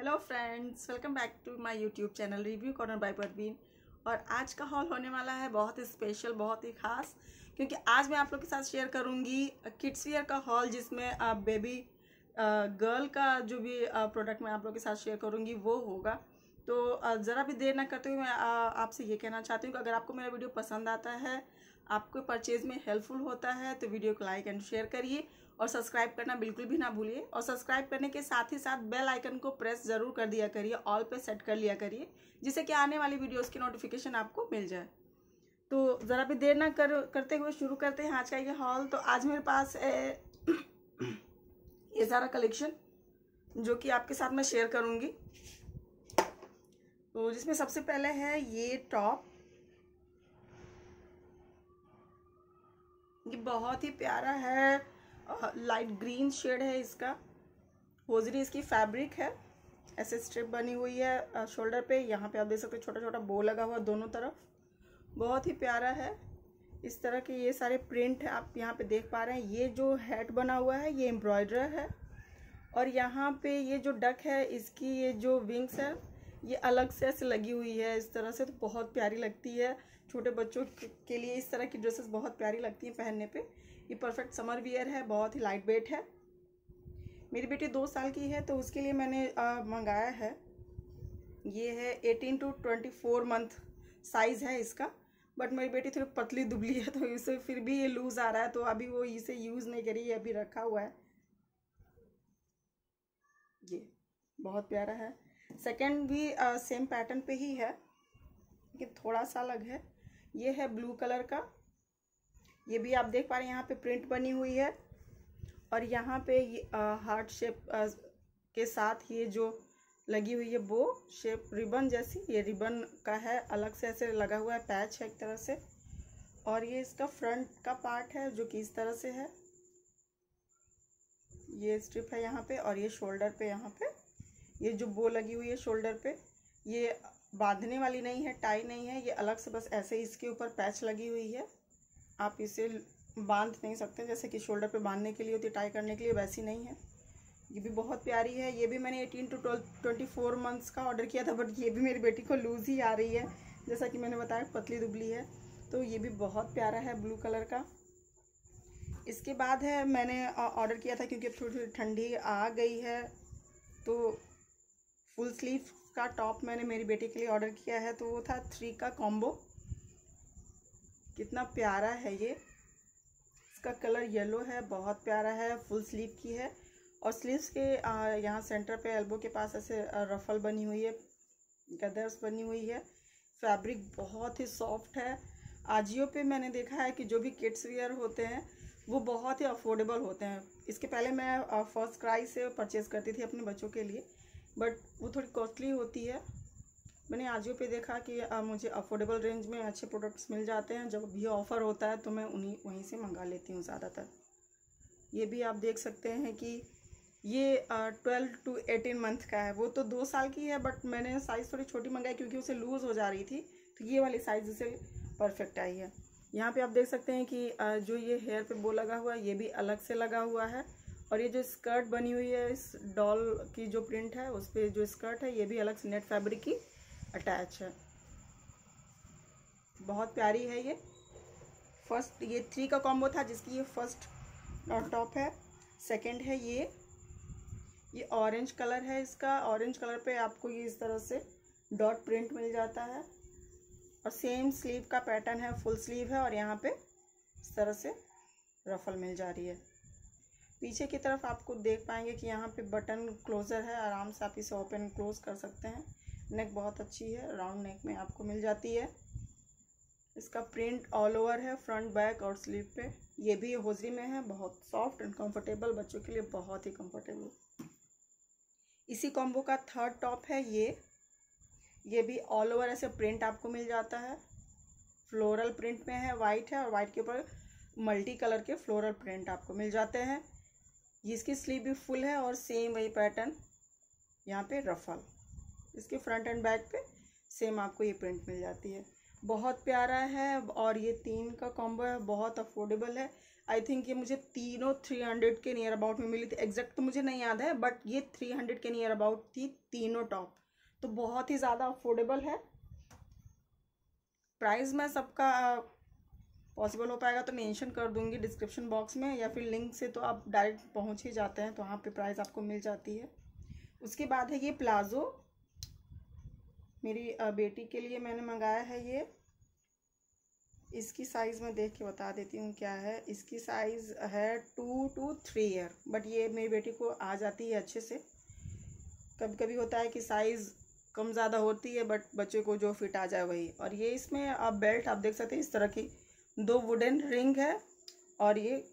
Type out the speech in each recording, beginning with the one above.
Hello friends welcome back to my YouTube channel review corner by Parveen और आज का hall होने वाला है बहुत ही स्पेशल बहुत ही खास, क्योंकि आज मैं आप लोग के साथ शेयर करूँगी किड्स वियर का हॉल जिसमें आप बेबी गर्ल का जो भी प्रोडक्ट मैं आप लोग के साथ शेयर करूँगी, वो होगा। तो ज़रा भी देर ना करते हुए मैं आपसे ये कहना चाहती हूँ कि अगर आपको मेरा वीडियो पसंद आता है, आपको परचेज़ में हेल्पफुल होता है तो वीडियो को लाइक एंड शेयर करिए। और सब्सक्राइब करना बिल्कुल भी ना भूलिए। और सब्सक्राइब करने के साथ ही साथ बेल आइकन को प्रेस ज़रूर कर दिया करिए, ऑल पे सेट कर लिया करिए, जिससे कि आने वाली वीडियोस की नोटिफिकेशन आपको मिल जाए। तो ज़रा भी देर ना कर, करते हुए शुरू करते हैं आज का ये हॉल। तो आज मेरे पास है ये सारा कलेक्शन, जो कि आपके साथ मैं शेयर करूँगी। तो जिसमें सबसे पहले है ये टॉप। ये बहुत ही प्यारा है। लाइट ग्रीन शेड है इसका। होजरी इसकी फैब्रिक है। ऐसे स्ट्रिप बनी हुई है शोल्डर पे। यहाँ पे आप देख सकते हैं छोटा छोटा बो लगा हुआ दोनों तरफ़। बहुत ही प्यारा है। इस तरह के ये सारे प्रिंट आप यहाँ पे देख पा रहे हैं। ये जो हेड बना हुआ है, ये एम्ब्रॉयडर है। और यहाँ पे ये जो डक है, इसकी ये जो विंग्स है, ये अलग से ऐसे लगी हुई है। इस तरह से तो बहुत प्यारी लगती है। छोटे बच्चों के लिए इस तरह की ड्रेसेस बहुत प्यारी लगती हैं पहनने पे। ये परफेक्ट समर वियर है बहुत ही लाइट वेट है। मेरी बेटी दो साल की है तो उसके लिए मैंने मंगाया है। ये है eighteen to twenty four month size है इसका। बट मेरी बेटी थोड़ी पतली दुबली है तो इसे फिर भी ये लूज़ आ रहा है तो अभी वो इसे यूज़ नहीं करी है अभी रखा हुआ है। ये बहुत प्यारा है। सेकंड भी आ, सेम पैटर्न पे ही है लेकिन थोड़ा सा अलग है। ये है ब्लू कलर का। ये भी आप देख पा रहे हैं, यहाँ पे प्रिंट बनी हुई है। और यहाँ पे हार्ट शेप के साथ ये जो लगी हुई है, वो शेप रिबन जैसी, ये रिबन का है, अलग से ऐसे लगा हुआ है पैच है एक तरह से। और ये इसका फ्रंट का पार्ट है, जो कि इस तरह से है। ये स्ट्रिप है यहाँ पे, और ये शोल्डर पे यहाँ पे। ये जो बो लगी हुई है शोल्डर पे, ये बांधने वाली नहीं है टाई नहीं है, ये अलग से बस ऐसे इसके ऊपर पैच लगी हुई है। आप इसे बाँध नहीं सकते, जैसे कि शोल्डर पे बांधने के लिए होती टाई करने के लिए वैसी नहीं है। ये भी बहुत प्यारी है। ये भी मैंने eighteen to twelve twenty four months का ऑर्डर किया था बट ये भी मेरी बेटी को लूज़ ही आ रही है, जैसा कि मैंने बताया, पतली दुबली है। तो ये भी बहुत प्यारा है ब्लू कलर का। इसके बाद है, मैंने ऑर्डर किया था, क्योंकि थोड़ी थोड़ी ठंडी आ गई है तो फुल स्लीव का टॉप मैंने मेरी बेटी के लिए ऑर्डर किया है तो वो था थ्री का कॉम्बो कितना प्यारा है ये। इसका कलर येलो है, बहुत प्यारा है, फुल स्लीव की है। और स्लीव्स के यहाँ सेंटर पे एल्बो के पास ऐसे रफल बनी हुई है, गदर्स बनी हुई है। फैब्रिक बहुत ही सॉफ्ट है। आजियो पे मैंने देखा है कि जो भी किड्स वियर होते हैं, वो बहुत ही अफोर्डेबल होते हैं। इसके पहले मैं फ़र्स्ट क्राई से परचेज़ करती थी अपने बच्चों के लिए, बट वो थोड़ी कॉस्टली होती है। मैंने आजियो पे देखा कि आ, मुझे अफोर्डेबल रेंज में अच्छे प्रोडक्ट्स मिल जाते हैं। जब भी ऑफ़र होता है तो मैं उन्हीं वहीं से मंगा लेती हूँ ज़्यादातर। ये भी आप देख सकते हैं कि ये ट्वेल्व टू एटीन मंथ का है। वो तो दो साल की है बट मैंने साइज़ थोड़ी छोटी मंगाई क्योंकि उसे लूज़ हो जा रही थी। तो ये वाली साइज़ उसे परफेक्ट आई है। यहाँ पे आप देख सकते हैं कि जो ये हेयर पे बो लगा हुआ है ये भी अलग से लगा हुआ है। और ये जो स्कर्ट बनी हुई है इस डॉल की जो प्रिंट है उस पर जो स्कर्ट है ये भी अलग से नेट फैब्रिक की अटैच है। बहुत प्यारी है ये। फ़र्स्ट ये थ्री का कॉम्बो था जिसकी ये फ़र्स्ट टॉप है। सेकंड है ये। ये ऑरेंज कलर है इसका। ऑरेंज कलर पे आपको ये इस तरह से डॉट प्रिंट मिल जाता है। और सेम स्लीव का पैटर्न है फुल स्लीव है और यहाँ पे इस तरह से रफल मिल जा रही है। पीछे की तरफ़ आपको देख पाएँगे कि यहाँ पे बटन क्लोज़र है। आराम से आप इसे ओपन क्लोज कर सकते हैं। नेक बहुत अच्छी है राउंड नेक में आपको मिल जाती है। इसका प्रिंट ऑल ओवर है फ्रंट बैक और स्लीव पे। ये भी होजरी में है, बहुत सॉफ्ट एंड कंफर्टेबल बच्चों के लिए बहुत ही कंफर्टेबल इसी कॉम्बो का थर्ड टॉप है ये। ये भी ऑल ओवर ऐसे प्रिंट आपको मिल जाता है। फ्लोरल प्रिंट में है वाइट है और वाइट के ऊपर मल्टी कलर के फ्लोरल प्रिंट आपको मिल जाते हैं। इसकी स्लीव भी फुल है और सेम वही पैटर्न यहाँ पे रफल इसके फ्रंट एंड बैक पे सेम आपको ये प्रिंट मिल जाती है। बहुत प्यारा है और ये तीन का कॉम्बो है, बहुत अफोर्डेबल है। आई थिंक ये मुझे तीनों थ्री हंड्रेड के नियर अबाउट में मिली थी। एग्जैक्ट तो मुझे नहीं याद है बट ये थ्री हंड्रेड के नियर अबाउट थी तीनों टॉप तो बहुत ही ज़्यादा अफोर्डेबल है। प्राइस मैं सबका पॉसिबल हो पाएगा तो मेंशन कर दूँगी डिस्क्रिप्शन बॉक्स में, या फिर लिंक से तो आप डायरेक्ट पहुँच ही जाते हैं तो वहाँ पे प्राइस आपको मिल जाती है। उसके बाद है ये प्लाज़ो मेरी बेटी के लिए मैंने मंगाया है ये। इसकी साइज़ मैं देख के बता देती हूँ क्या है। इसकी साइज़ है two to three year but ये मेरी बेटी को आ जाती है अच्छे से। कभी कभी होता है कि साइज़ कम ज़्यादा होती है बट बच्चे को जो फिट आ जाए वही। और ये इसमें आप बेल्ट आप देख सकते हैं, इस तरह की दो वुडन रिंग है और ये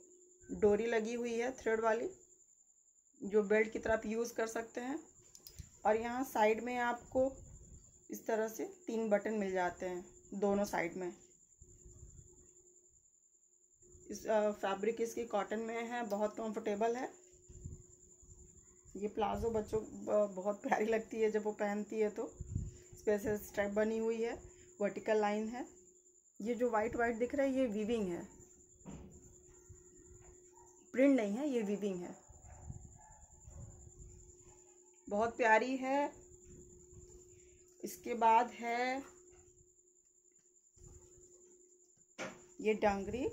डोरी लगी हुई है थ्रेड वाली, जो बेल्ट की तरह आप यूज़ कर सकते हैं। और यहाँ साइड में आपको इस तरह से तीन बटन मिल जाते हैं दोनों साइड में। इस फैब्रिक इसकी कॉटन में है, बहुत कंफर्टेबल है। ये प्लाजो बच्चों बहुत प्यारी लगती है जब वो पहनती है तो। इस स्पेशल स्ट्रैप बनी हुई है, वर्टिकल लाइन है। ये जो वाइट वाइट दिख रहा है, ये वीविंग है। प्रिंट नहीं है, ये वीविंग है। बहुत प्यारी है इसके बाद है ये डांगरी।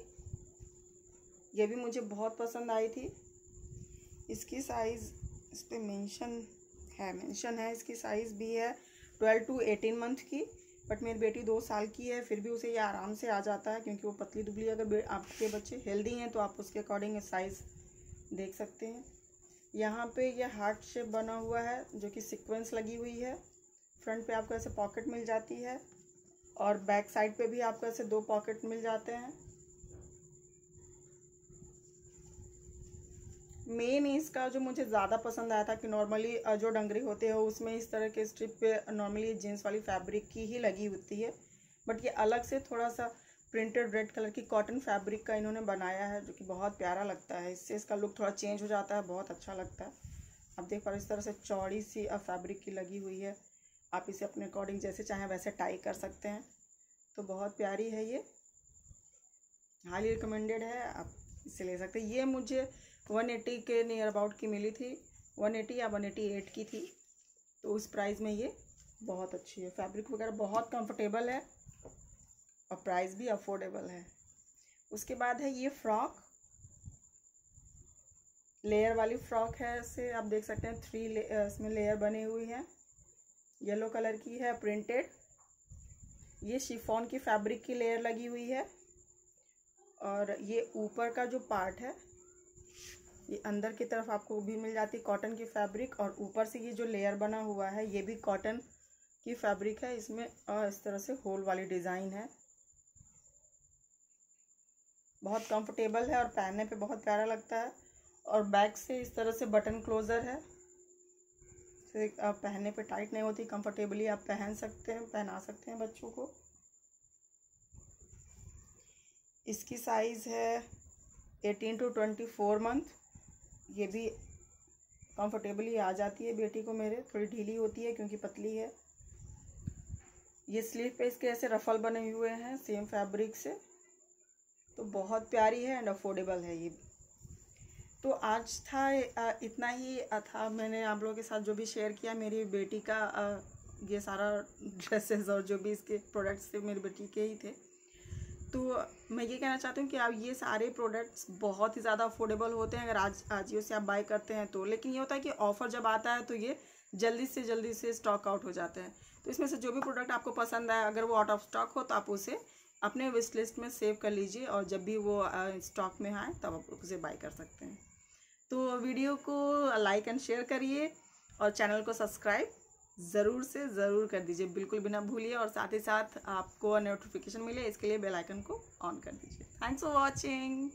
ये भी मुझे बहुत पसंद आई थी। इसकी साइज़ इस पर मेंशन है मेंशन है, इसकी साइज़ भी है ट्वेल्व टू एटीन मंथ की बट मेरी बेटी दो साल की है, फिर भी उसे ये आराम से आ जाता है, क्योंकि वो पतली दुबली अगर आपके बच्चे हेल्दी हैं तो आप उसके अकॉर्डिंग साइज़ देख सकते हैं। यहाँ पे ये हार्ट शेप बना हुआ है, जो कि सीक्वेंस लगी हुई है। फ्रंट पे आपको ऐसे पॉकेट मिल जाती है और बैक साइड पे भी आपको ऐसे दो पॉकेट मिल जाते हैं। मेन इसका जो मुझे ज़्यादा पसंद आया था कि नॉर्मली जो डंगरी होते हैं, उसमें इस तरह के स्ट्रिप पे नॉर्मली जीन्स वाली फैब्रिक की ही लगी होती है। बट ये अलग से थोड़ा सा प्रिंटेड रेड कलर की कॉटन फैब्रिक का इन्होंने बनाया है, जो कि बहुत प्यारा लगता है। इससे इसका लुक थोड़ा चेंज हो जाता है, बहुत अच्छा लगता है। आप देख पा रहे इस तरह से चौड़ी सी फैब्रिक की लगी हुई है। आप इसे अपने अकॉर्डिंग जैसे चाहें वैसे टाई कर सकते हैं। तो बहुत प्यारी है ये। हाईली रिकमेंडेड है आप इसे ले सकते हैं। ये मुझे वन एटी के नियर अबाउट की मिली थी। वन एटी या वन एटी एट की थी। तो उस प्राइस में ये बहुत अच्छी है। फैब्रिक वगैरह बहुत कंफर्टेबल है और प्राइस भी अफोर्डेबल है। उसके बाद है ये फ्रॉक लेयर वाली फ्रॉक है। इसे आप देख सकते हैं। थ्री ले, इसमें लेयर बनी हुई है। येलो कलर की है प्रिंटेड ये शिफॉन की फैब्रिक की लेयर लगी हुई है. और ये ऊपर का जो पार्ट है, ये अंदर की तरफ़ आपको भी मिल जाती कॉटन की फैब्रिक और ऊपर से ये जो लेयर बना हुआ है, ये भी कॉटन की फैब्रिक है. इसमें इस तरह से होल वाली डिज़ाइन है. बहुत कंफर्टेबल है और पहनने पे बहुत प्यारा लगता है. और बैक से इस तरह से बटन क्लोज़र है. आप पहनने पे टाइट नहीं होती कंफर्टेबली आप पहन सकते हैं, पहना सकते हैं बच्चों को। इसकी साइज़ है eighteen to twenty four month ये भी कंफर्टेबली आ जाती है बेटी को मेरे, थोड़ी ढीली होती है क्योंकि पतली है। ये स्लीव पे इसके ऐसे रफल बने हुए हैं सेम फैब्रिक से। तो बहुत प्यारी है एंड अफोर्डेबल है ये तो आज था इतना ही था। मैंने आप लोगों के साथ जो भी शेयर किया, मेरी बेटी का ये सारा ड्रेसेस और जो भी इसके प्रोडक्ट्स थे, मेरी बेटी के ही थे। तो मैं ये कहना चाहती हूँ कि आप ये सारे प्रोडक्ट्स बहुत ही ज़्यादा अफोर्डेबल होते हैं। अगर आज, आजियो से आप बाय करते हैं तो। लेकिन ये होता है कि ऑफ़र जब आता है तो ये जल्दी से जल्दी से स्टॉक आउट हो जाते हैं। तो इसमें से जो भी प्रोडक्ट आपको पसंद आए, अगर वो आउट ऑफ़ स्टॉक हो तो आप उसे अपने विश लिस्ट में सेव कर लीजिए और जब भी वो स्टॉक में आए तब आप उसे बाय कर सकते हैं। तो वीडियो को लाइक एंड शेयर करिए और चैनल को सब्सक्राइब ज़रूर से ज़रूर कर दीजिए। बिल्कुल भी ना भूलिए और साथ ही साथ आपको नोटिफिकेशन मिले, इसके लिए बेल आइकन को ऑन कर दीजिए। Thanks for watching